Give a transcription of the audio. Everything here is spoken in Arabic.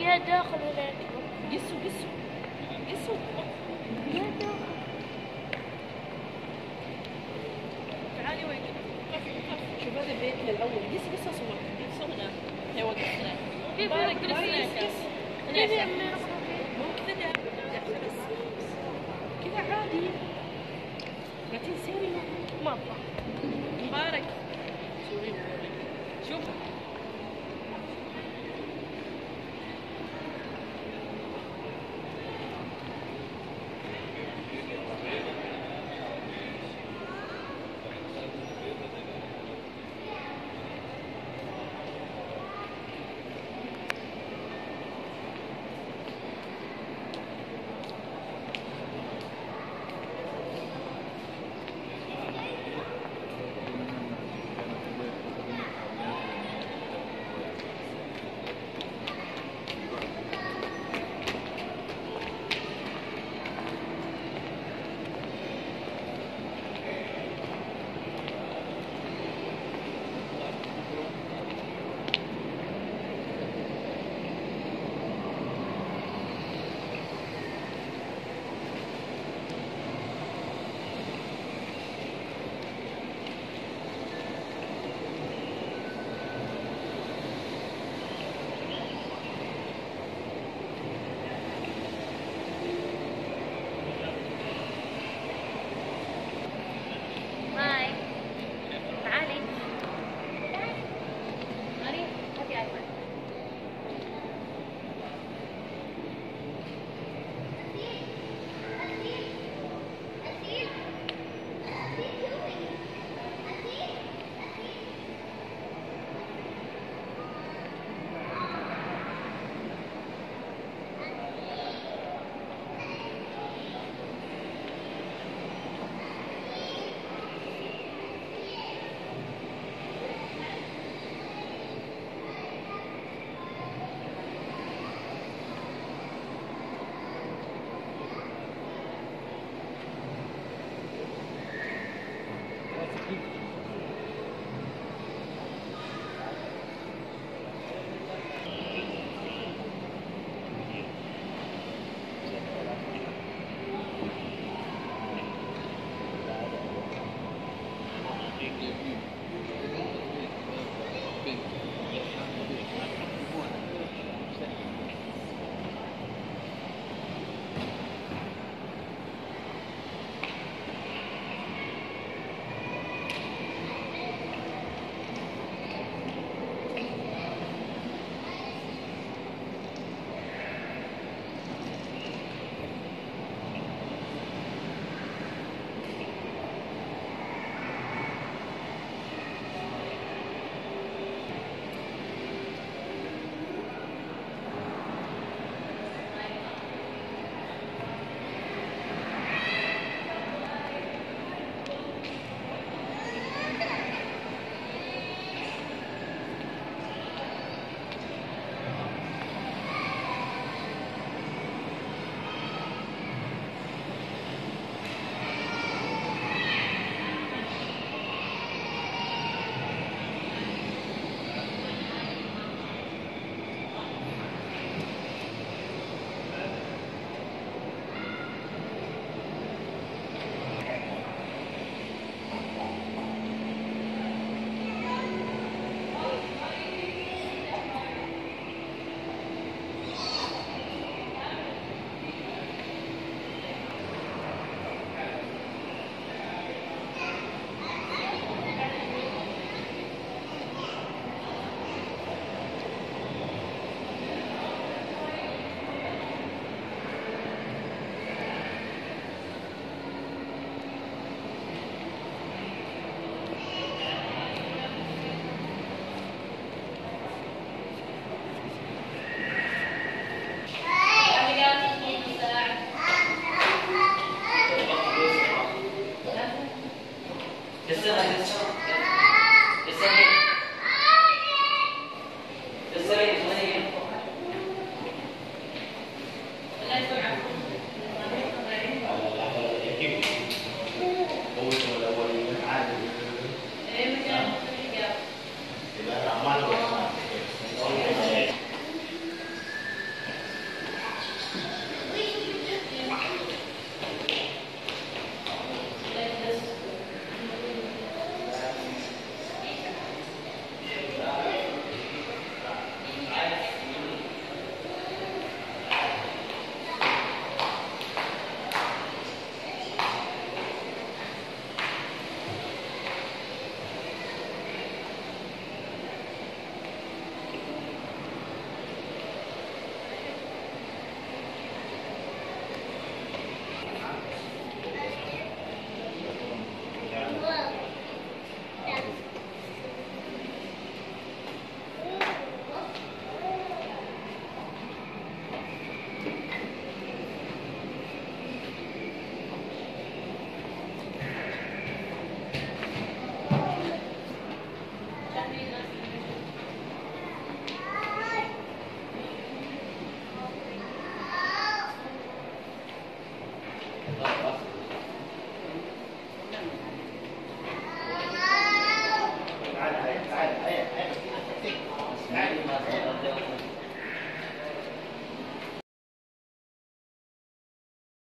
يا داخل هناك قصوا قصوا قصوا يا داخل. تعالي وين؟ شوف هذا بيتنا الأول قص قص صور قص هنا. هي وقفنا كيف بارك كيف جلس هناك كيف كذا. عادي. لا تنسيني ما. مبارك. مبارك. شوف.